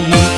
allí.